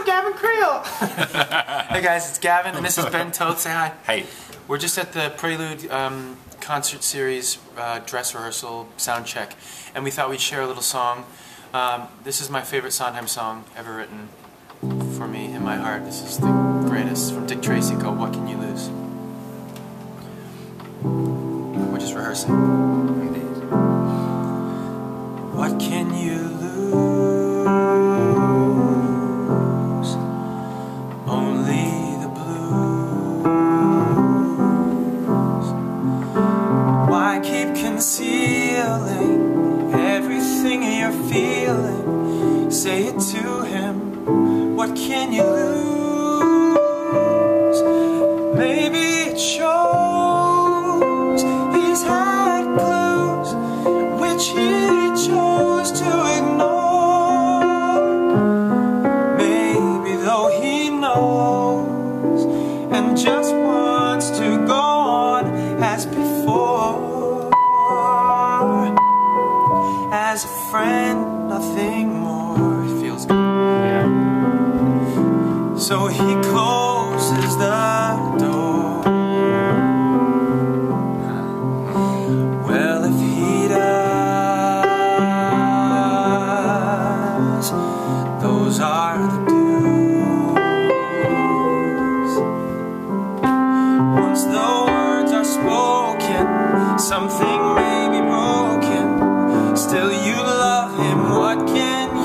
I'm Gavin Creel. hey guys, it's Gavin, and this is Ben Toth. Say hi. Hey. We're just at the Prelude um, concert series uh, dress rehearsal sound check, and we thought we'd share a little song. Um, this is my favorite Sondheim song ever written for me in my heart. This is the greatest from Dick Tracy called "What Can You Lose." We're just rehearsing. What can you lose? Concealing everything you're feeling? Say it to him. What can you lose? Maybe it shows he's had clues which he chose to ignore. Maybe though he knows and just wants to go on as before. As a friend, nothing more. It feels good. So he closes the door. Well, if he does, those are the dues. Once the words are spoken, something love him. What can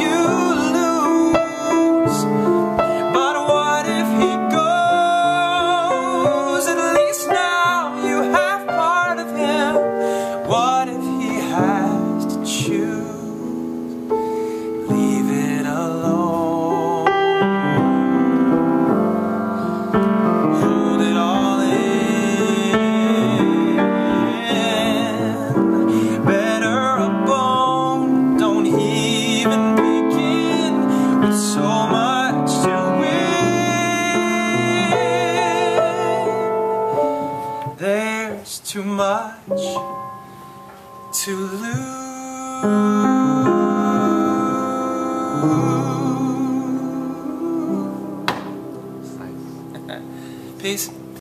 There's too much to lose. Peace.